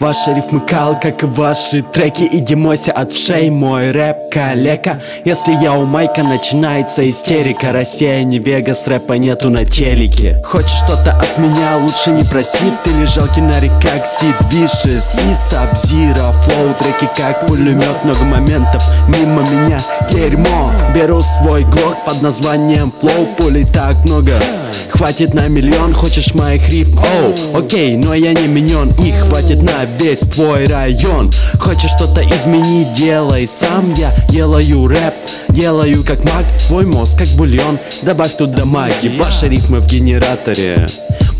Ваши рифмы кал, как и ваши треки. Иди мойся от вшей, мой рэп калека. Если я у майка, начинается истерика. Россия не Вегас, рэпа нету на телеке. Хочешь что-то от меня, лучше не проси. Ты лежал кинари как Сид Виши Си, Сабзира, флоу, треки как пулемет. Много моментов мимо меня, дерьмо. Беру свой глок под названием флоу Пулей так много. Хватит на миллион, хочешь моих рифм? Оу, окей, но я не миньон. И хватит на весь твой район. Хочешь что-то изменить, делай сам. Я делаю рэп, делаю как маг. Твой мозг как бульон, добавь туда магии. Ваши рифмы в генераторе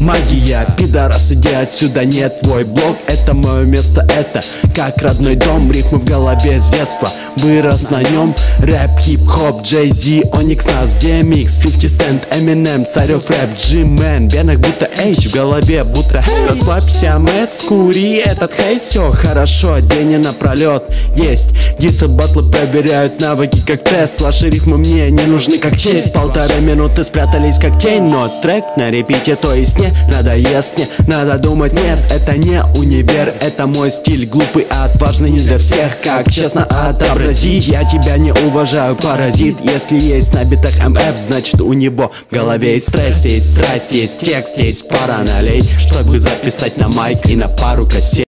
Магия, пидорас, иди отсюда, нет твой блог Это мое место, это как родной дом Рифмы в голове с детства, вырос на нем Рэп, хип-хоп, Джей Зи, Оникс, Нас, DMX 50 Cent, Eminem, царев рэп, G-Man Венах будто H, в голове будто Hey Расслабься, Мэтт, скури этот хей Все хорошо, день и напролет Есть, дисы батлы проверяют навыки как тест Ваши рифмы мне не нужны как честь. Полторы минуты спрятались как тень Но трек на репите, то есть не надоест мне. Надо думать, нет, это не универ. Это мой стиль, глупый, отважный не для всех. Как честно отобразить, я тебя не уважаю, паразит. Если есть на битах МФ, значит у него в голове есть стресс Есть страсть, есть текст, есть пара налей. Чтобы записать на майк и на пару кассет